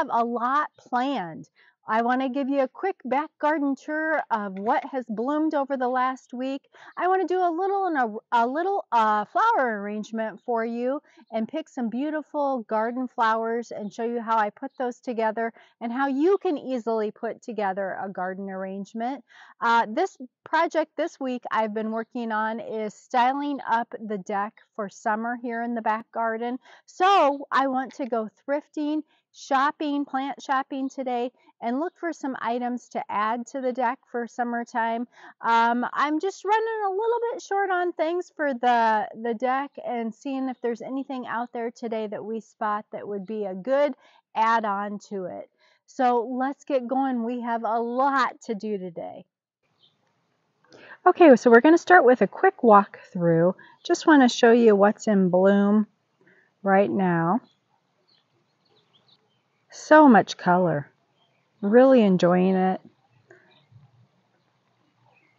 have a lot planned. I want to give you a quick back garden tour of what has bloomed over the last week. I want to do a little and a, little uh, flower arrangement for you and pick some beautiful garden flowers and show you how I put those together and how you can easily put together a garden arrangement. Uh, this project this week I've been working on is styling up the deck for summer here in the back garden. So I want to go thrifting shopping, plant shopping today, and look for some items to add to the deck for summertime. Um, I'm just running a little bit short on things for the, the deck and seeing if there's anything out there today that we spot that would be a good add-on to it. So let's get going. We have a lot to do today. Okay, so we're going to start with a quick walkthrough. Just want to show you what's in bloom right now. So much color. Really enjoying it.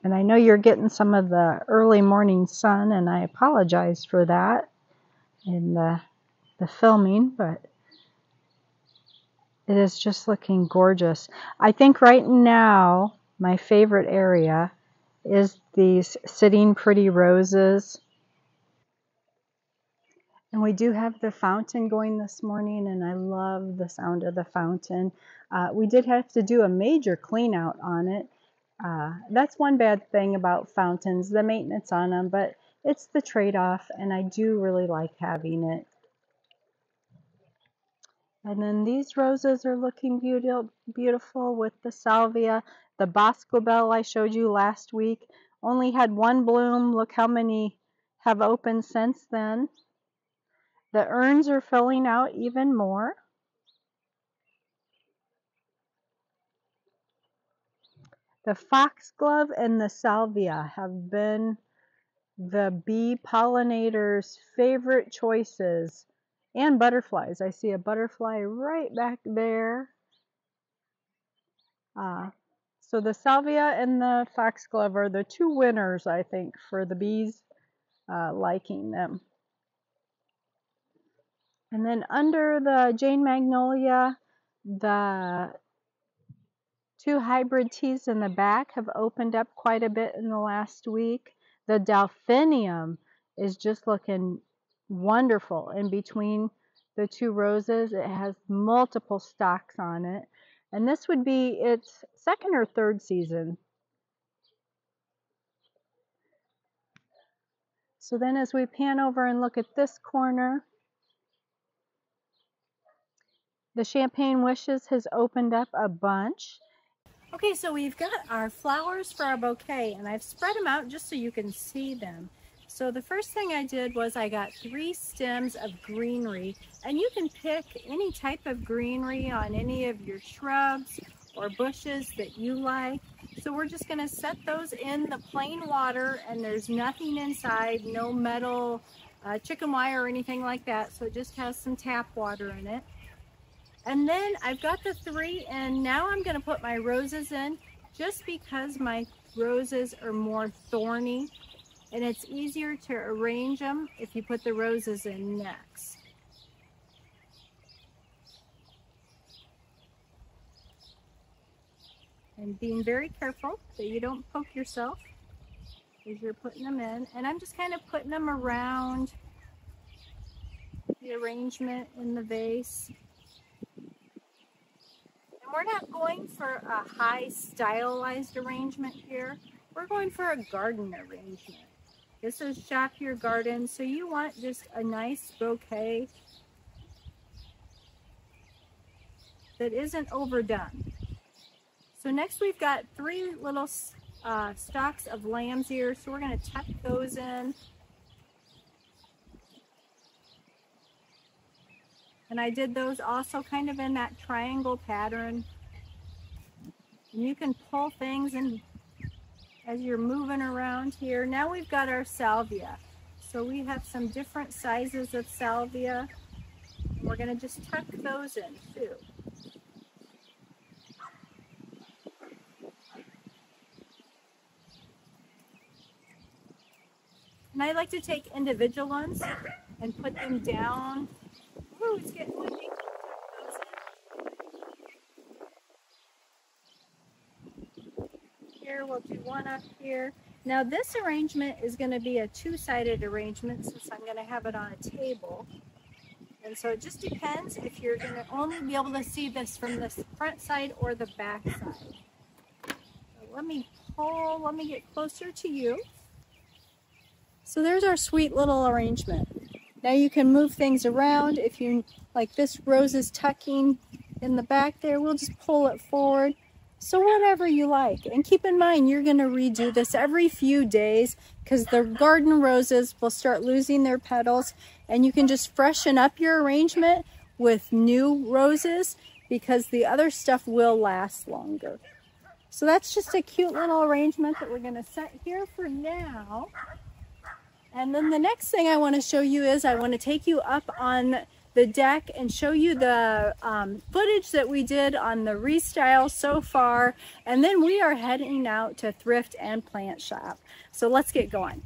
And I know you're getting some of the early morning sun, and I apologize for that in the, the filming, but it is just looking gorgeous. I think right now my favorite area is these sitting pretty roses. And we do have the fountain going this morning, and I love the sound of the fountain. Uh, we did have to do a major clean out on it. Uh, that's one bad thing about fountains, the maintenance on them, but it's the trade-off, and I do really like having it. And then these roses are looking beautiful, beautiful with the salvia. The Boscobel I showed you last week only had one bloom. Look how many have opened since then. The urns are filling out even more. The foxglove and the salvia have been the bee pollinators' favorite choices. And butterflies. I see a butterfly right back there. Uh, so the salvia and the foxglove are the two winners, I think, for the bees uh, liking them. And then under the Jane Magnolia, the two hybrid teas in the back have opened up quite a bit in the last week. The Delphinium is just looking wonderful in between the two roses. It has multiple stalks on it. And this would be its second or third season. So then as we pan over and look at this corner, the Champagne Wishes has opened up a bunch. Okay, so we've got our flowers for our bouquet, and I've spread them out just so you can see them. So the first thing I did was I got three stems of greenery, and you can pick any type of greenery on any of your shrubs or bushes that you like. So we're just gonna set those in the plain water, and there's nothing inside, no metal, uh, chicken wire or anything like that. So it just has some tap water in it. And then I've got the three and now I'm gonna put my roses in just because my roses are more thorny and it's easier to arrange them if you put the roses in next. And being very careful that you don't poke yourself as you're putting them in. And I'm just kind of putting them around the arrangement in the vase we're not going for a high stylized arrangement here. We're going for a garden arrangement. This is Shop Your Garden, so you want just a nice bouquet that isn't overdone. So next we've got three little uh, stalks of lamb's ears, so we're going to tuck those in. And I did those also kind of in that triangle pattern. And you can pull things and as you're moving around here. Now we've got our salvia. So we have some different sizes of salvia. We're going to just tuck those in too. And I like to take individual ones and put them down Ooh, it's getting windy. Here, we'll do one up here. Now this arrangement is going to be a two-sided arrangement since I'm going to have it on a table. And so it just depends if you're going to only be able to see this from the front side or the back side. So let me pull, let me get closer to you. So there's our sweet little arrangement. Now you can move things around. If you like this rose is tucking in the back there, we'll just pull it forward. So whatever you like. And keep in mind, you're going to redo this every few days because the garden roses will start losing their petals and you can just freshen up your arrangement with new roses because the other stuff will last longer. So that's just a cute little arrangement that we're going to set here for now. And then the next thing I want to show you is I want to take you up on the deck and show you the um, footage that we did on the restyle so far. And then we are heading out to thrift and plant shop. So let's get going.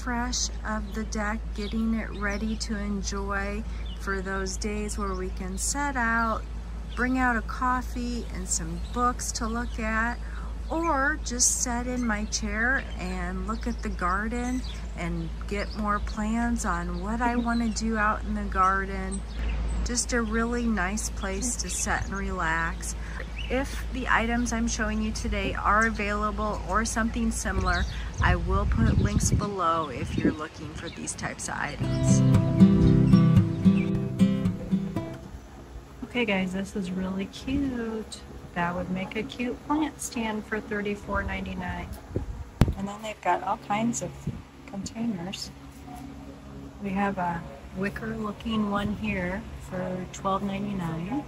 Refresh of the deck, getting it ready to enjoy for those days where we can set out, bring out a coffee and some books to look at, or just sit in my chair and look at the garden and get more plans on what I want to do out in the garden. Just a really nice place to sit and relax if the items I'm showing you today are available or something similar, I will put links below if you're looking for these types of items. Okay guys, this is really cute. That would make a cute plant stand for $34.99. And then they've got all kinds of containers. We have a wicker looking one here for $12.99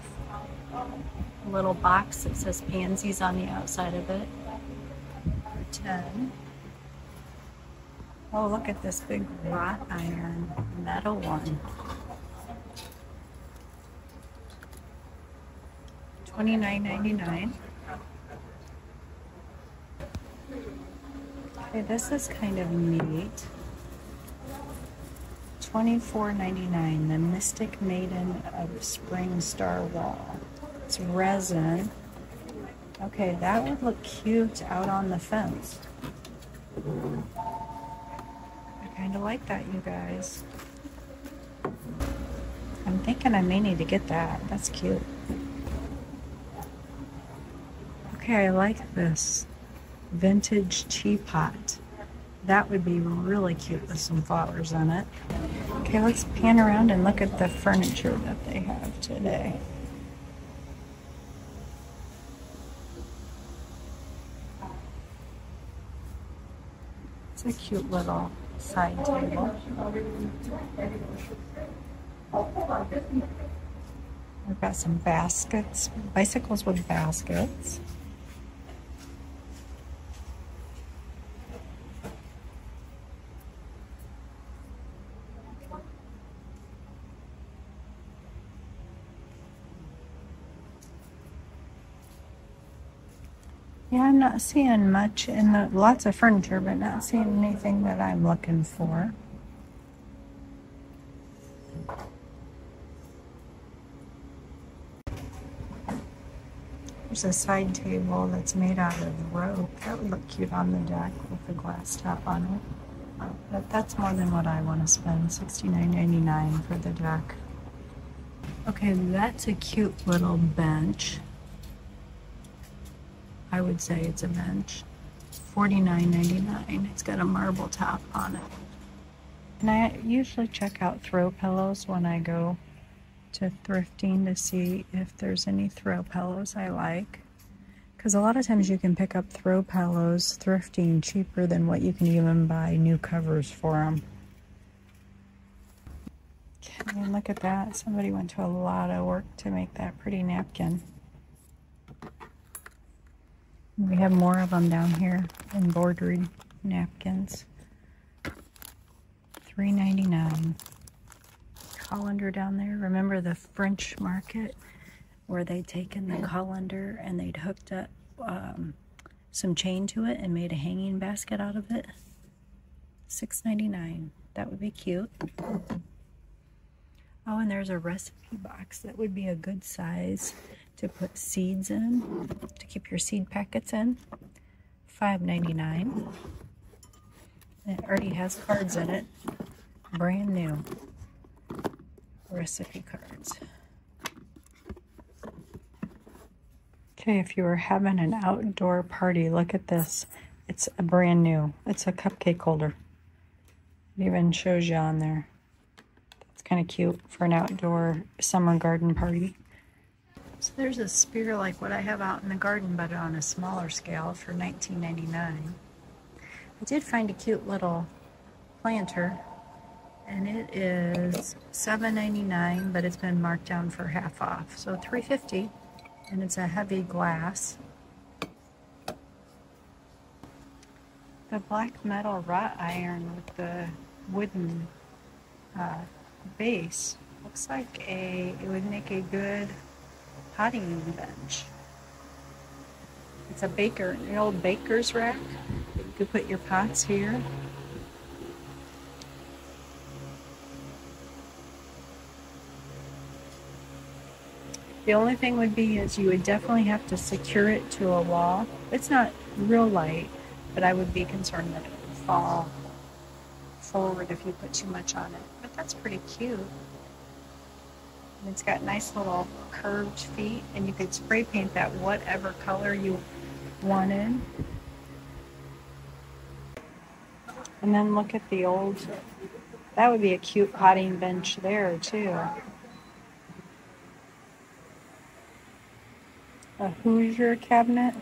little box that says pansies on the outside of it for 10 Oh, look at this big wrought iron metal one. $29.99. Okay, this is kind of neat. $24.99, the Mystic Maiden of Spring Star Wall. It's resin. Okay, that would look cute out on the fence. I kind of like that, you guys. I'm thinking I may need to get that. That's cute. Okay, I like this vintage teapot. That would be really cute with some flowers on it. Okay, let's pan around and look at the furniture that they have today. It's a cute little side table. We've got some baskets, bicycles with baskets. Not seeing much in the lots of furniture, but not seeing anything that I'm looking for. There's a side table that's made out of rope. That would look cute on the deck with the glass top on it. But that's more than what I want to spend. $69.99 for the deck. Okay, that's a cute little bench. I would say it's a bench. $49.99. It's got a marble top on it. And I usually check out throw pillows when I go to thrifting to see if there's any throw pillows I like. Because a lot of times you can pick up throw pillows thrifting cheaper than what you can even buy new covers for them. Mean, look at that. Somebody went to a lot of work to make that pretty napkin. We have more of them down here embroidered napkins. $3.99 colander down there. Remember the French market where they'd taken the colander and they'd hooked up um, some chain to it and made a hanging basket out of it? $6.99. That would be cute. Oh, and there's a recipe box that would be a good size to put seeds in, to keep your seed packets in. $5.99. It already has cards in it. Brand new recipe cards. Okay, if you were having an outdoor party, look at this. It's a brand new. It's a cupcake holder. It even shows you on there. That's kind of cute for an outdoor summer garden party. So there's a spear like what I have out in the garden, but on a smaller scale for $19.99. I did find a cute little planter and it is $7.99 but it's been marked down for half off so $3.50 and it's a heavy glass the black metal wrought iron with the wooden uh, base looks like a it would make a good potting bench it's a baker an old baker's rack you could put your pots here The only thing would be is you would definitely have to secure it to a wall. It's not real light, but I would be concerned that it would fall forward if you put too much on it. But that's pretty cute. And it's got nice little curved feet, and you could spray paint that whatever color you wanted. And then look at the old, that would be a cute potting bench there too. a Hoosier cabinet,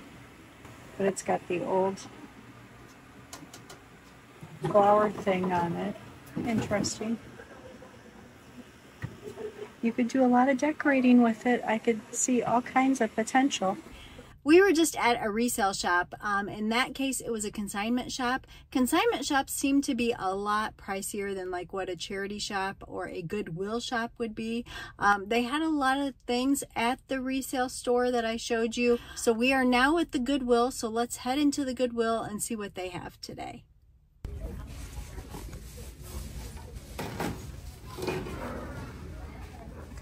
but it's got the old flower thing on it. Interesting. You could do a lot of decorating with it. I could see all kinds of potential. We were just at a resale shop. Um, in that case, it was a consignment shop. Consignment shops seem to be a lot pricier than like what a charity shop or a Goodwill shop would be. Um, they had a lot of things at the resale store that I showed you. So we are now at the Goodwill. So let's head into the Goodwill and see what they have today.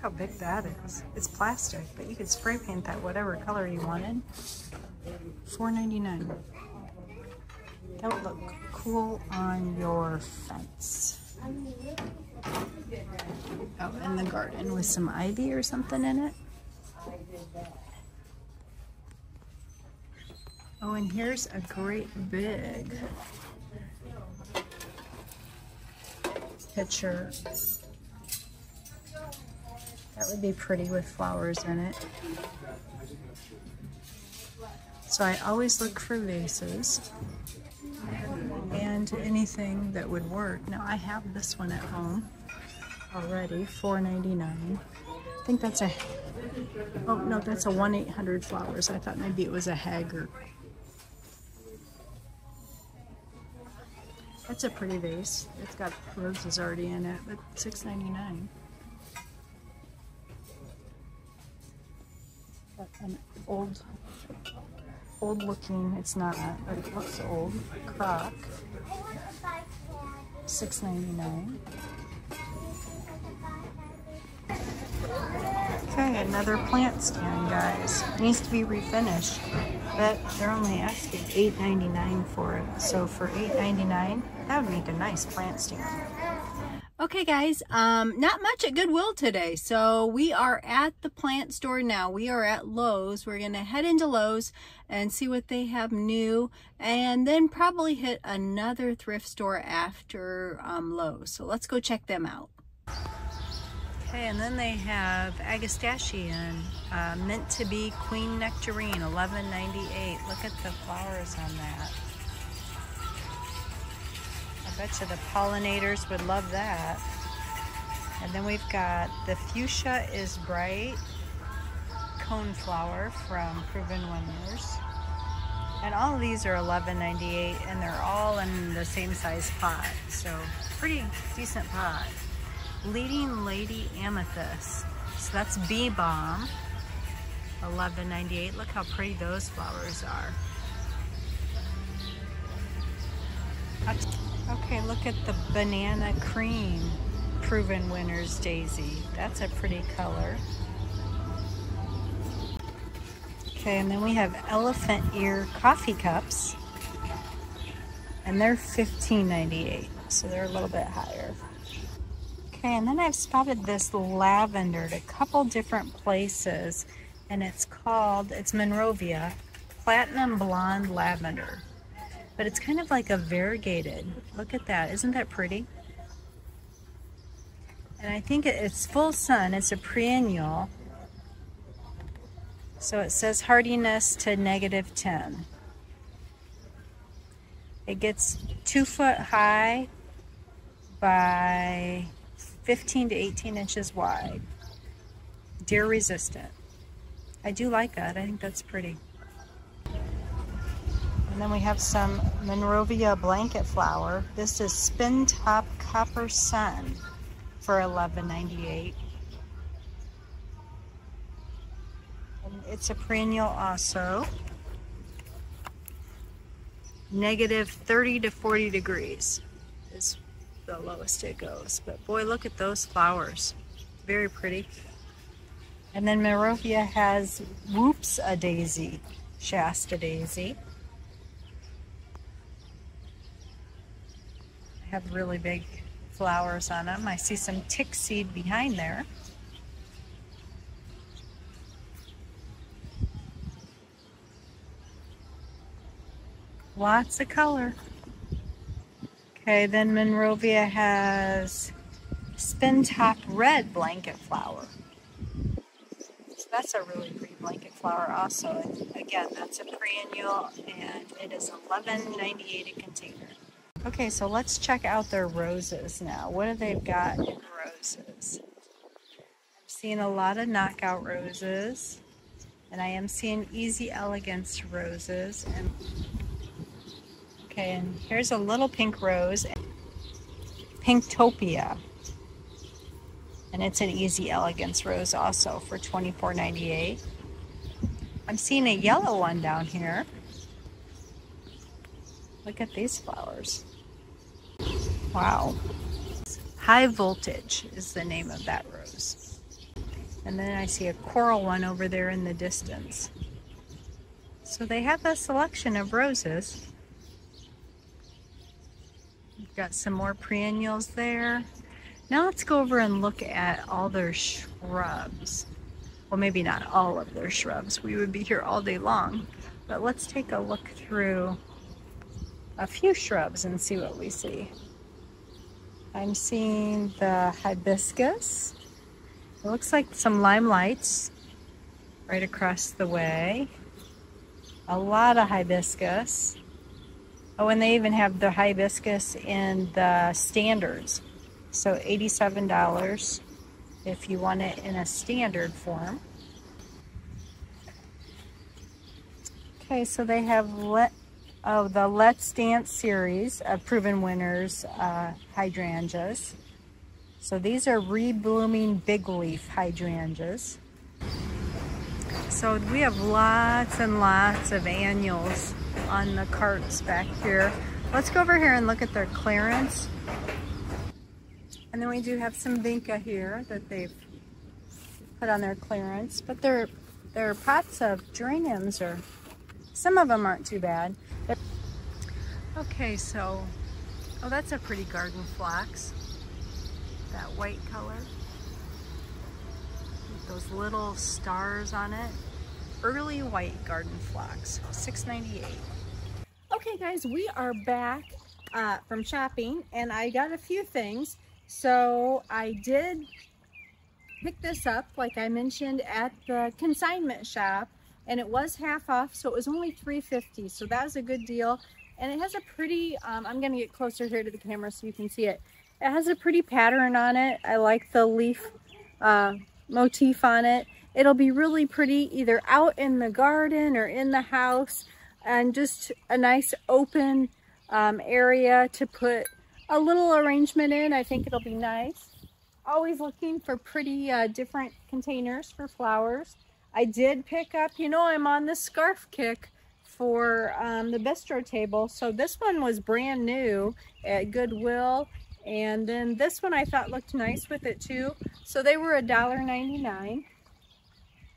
How big that is. It's plastic, but you could spray paint that whatever color you wanted. $4.99. That would look cool on your fence. Oh, Out in the garden with some ivy or something in it. Oh, and here's a great big picture that would be pretty with flowers in it. So I always look for vases. And anything that would work. Now I have this one at home already, $4.99. I think that's a, oh no, that's a 1-800 flowers. I thought maybe it was a Haggard. That's a pretty vase. It's got roses already in it, but $6.99. An old, old looking, it's not, but it looks old, crock. $6.99. Okay, another plant stand, guys. Needs to be refinished, but they're only asking $8.99 for it. So for $8.99, that would make a nice plant stand. Okay guys, um, not much at Goodwill today. So we are at the plant store now. We are at Lowe's. We're to head into Lowe's and see what they have new and then probably hit another thrift store after um, Lowe's. So let's go check them out. Okay, and then they have Agastachian, uh, Meant to Bee Queen Nectarine, 11.98. Look at the flowers on that. Bet you the pollinators would love that. And then we've got the Fuchsia is Bright coneflower from Proven Winners. And all of these are $11.98 and they're all in the same size pot. So pretty decent pot. Leading Lady Amethyst. So that's Bee Balm. $11.98. Look how pretty those flowers are. Okay, look at the banana cream proven winners daisy. That's a pretty color. Okay, and then we have elephant ear coffee cups. And they're $15.98, so they're a little bit higher. Okay, and then I've spotted this lavender at a couple different places, and it's called, it's Monrovia Platinum Blonde Lavender but it's kind of like a variegated. Look at that. Isn't that pretty? And I think it's full sun. It's a perennial. So it says hardiness to negative 10. It gets two foot high by 15 to 18 inches wide. Deer resistant. I do like that. I think that's pretty. And then we have some Monrovia blanket flower. This is Spin Top Copper Sun for $11.98. It's a perennial also. Negative 30 to 40 degrees is the lowest it goes. But boy, look at those flowers. Very pretty. And then Monrovia has Whoops a Daisy, Shasta Daisy. Have really big flowers on them. I see some tick seed behind there. Lots of color. Okay, then Monrovia has spin top red blanket flower. So that's a really pretty blanket flower also. And again, that's a perennial and it is $11.98 a container. Okay, so let's check out their roses now. What have they got in roses? I'm seeing a lot of knockout roses. And I am seeing easy elegance roses. And Okay, and here's a little pink rose. Pinktopia. And it's an easy elegance rose also for $24.98. I'm seeing a yellow one down here. Look at these flowers. Wow. High Voltage is the name of that rose. And then I see a coral one over there in the distance. So they have a selection of roses. We've got some more perennials there. Now let's go over and look at all their shrubs. Well, maybe not all of their shrubs. We would be here all day long. But let's take a look through a few shrubs and see what we see. I'm seeing the hibiscus. It looks like some limelights right across the way. A lot of hibiscus. Oh, and they even have the hibiscus in the standards. So $87 if you want it in a standard form. Okay, so they have let oh the Let's Dance series of proven winners uh, hydrangeas. So these are reblooming big leaf hydrangeas. So we have lots and lots of annuals on the carts back here. Let's go over here and look at their clearance. And then we do have some vinca here that they've put on their clearance, but their their pots of geraniums are some of them aren't too bad. Okay, so oh, that's a pretty garden phlox. That white color with those little stars on it. Early white garden phlox, 6.98. Okay, guys, we are back uh, from shopping, and I got a few things. So I did pick this up, like I mentioned, at the consignment shop and it was half off so it was only 350 so that was a good deal and it has a pretty um, I'm gonna get closer here to the camera so you can see it. It has a pretty pattern on it. I like the leaf uh, motif on it. It'll be really pretty either out in the garden or in the house and just a nice open um, area to put a little arrangement in. I think it'll be nice. Always looking for pretty uh, different containers for flowers. I did pick up, you know, I'm on the scarf kick for um, the bistro table. So this one was brand new at Goodwill. And then this one I thought looked nice with it too. So they were $1.99.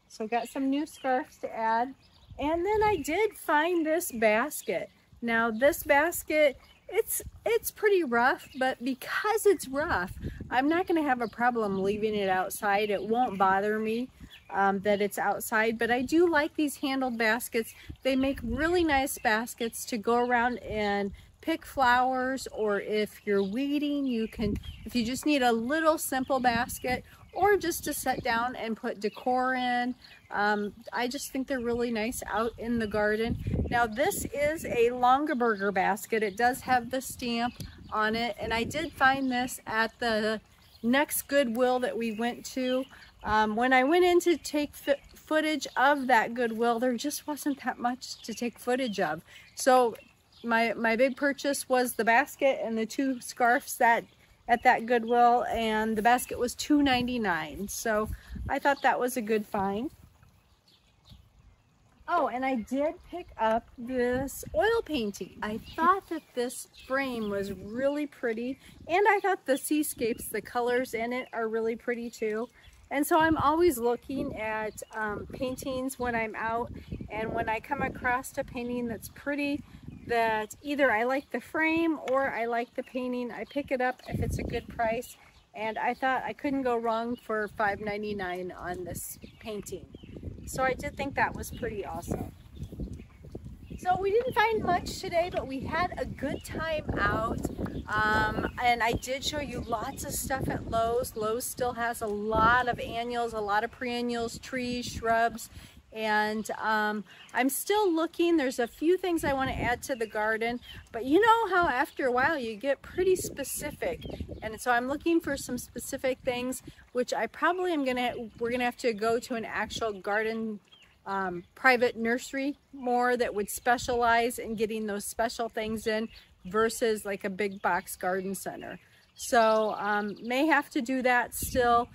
So got some new scarves to add. And then I did find this basket. Now this basket, it's it's pretty rough, but because it's rough, I'm not going to have a problem leaving it outside. It won't bother me um, that it's outside, but I do like these handled baskets. They make really nice baskets to go around and pick flowers or if you're weeding, you can, if you just need a little simple basket or just to set down and put decor in. Um, I just think they're really nice out in the garden. Now this is a Longaberger basket. It does have the stamp on it and I did find this at the next Goodwill that we went to. Um, when I went in to take footage of that Goodwill, there just wasn't that much to take footage of. So my, my big purchase was the basket and the two scarves that at that Goodwill and the basket was $2.99. So I thought that was a good find. Oh, and I did pick up this oil painting. I thought that this frame was really pretty and I thought the seascapes, the colors in it are really pretty too. And so I'm always looking at um, paintings when I'm out and when I come across a painting that's pretty that either I like the frame or I like the painting, I pick it up if it's a good price. And I thought I couldn't go wrong for $5.99 on this painting. So I did think that was pretty awesome. So we didn't find much today, but we had a good time out. Um, and I did show you lots of stuff at Lowe's. Lowe's still has a lot of annuals, a lot of perennials, trees, shrubs, and um, I'm still looking. There's a few things I want to add to the garden, but you know how after a while you get pretty specific. And so I'm looking for some specific things, which I probably am going to, we're going to have to go to an actual garden um, private nursery more that would specialize in getting those special things in versus like a big box garden center. So um, may have to do that still,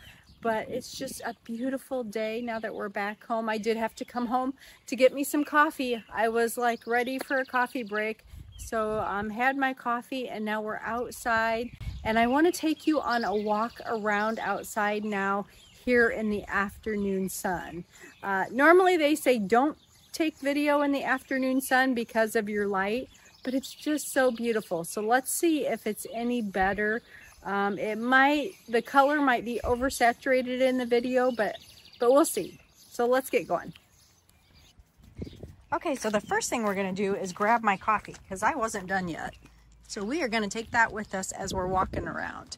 but it's just a beautiful day now that we're back home. I did have to come home to get me some coffee. I was like ready for a coffee break. So um, had my coffee and now we're outside and I want to take you on a walk around outside now here in the afternoon sun. Uh, normally they say don't take video in the afternoon sun because of your light, but it's just so beautiful. So let's see if it's any better. Um, it might, the color might be oversaturated in the video, but, but we'll see. So let's get going. Okay, so the first thing we're gonna do is grab my coffee because I wasn't done yet. So we are gonna take that with us as we're walking around.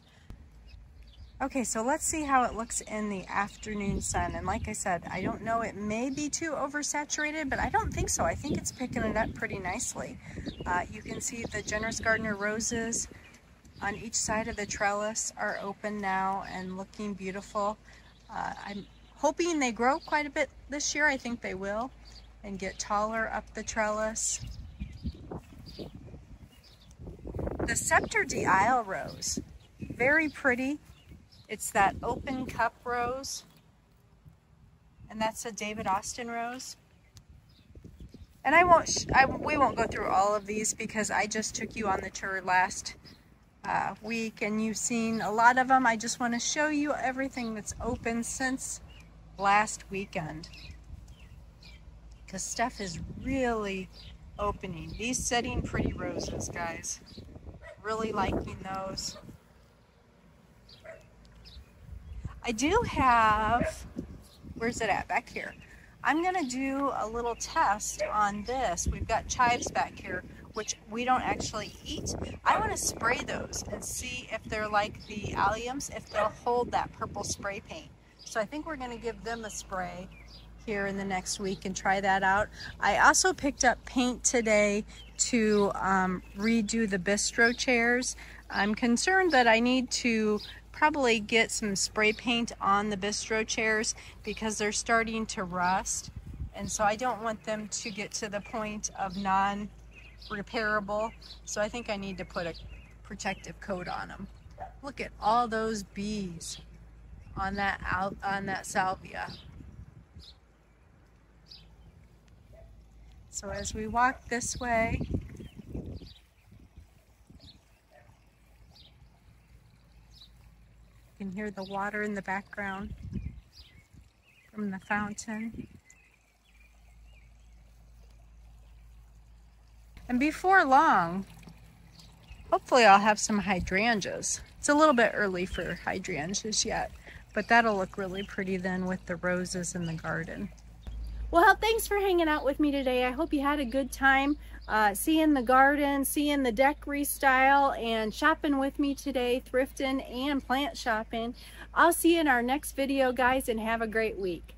Okay, so let's see how it looks in the afternoon sun. And like I said, I don't know, it may be too oversaturated, but I don't think so. I think it's picking it up pretty nicely. Uh, you can see the Generous Gardener roses on each side of the trellis are open now and looking beautiful. Uh, I'm hoping they grow quite a bit this year. I think they will and get taller up the trellis. The Scepter d'Isle rose, very pretty. It's that open cup rose and that's a David Austin rose. And I won't, I, we won't go through all of these because I just took you on the tour last uh, week and you've seen a lot of them. I just want to show you everything that's open since last weekend because stuff is really opening. These setting pretty roses, guys. Really liking those. I do have, where's it at? Back here. I'm going to do a little test on this. We've got chives back here, which we don't actually eat. I want to spray those and see if they're like the alliums, if they'll hold that purple spray paint. So I think we're going to give them a spray here in the next week and try that out. I also picked up paint today to um, redo the bistro chairs. I'm concerned that I need to probably get some spray paint on the bistro chairs because they're starting to rust. And so I don't want them to get to the point of non-repairable. So I think I need to put a protective coat on them. Look at all those bees on that out on that salvia. So as we walk this way, You can hear the water in the background from the fountain. And before long, hopefully I'll have some hydrangeas. It's a little bit early for hydrangeas yet, but that'll look really pretty then with the roses in the garden. Well, thanks for hanging out with me today. I hope you had a good time uh, seeing the garden, seeing the deck restyle, and shopping with me today, thrifting and plant shopping. I'll see you in our next video, guys, and have a great week.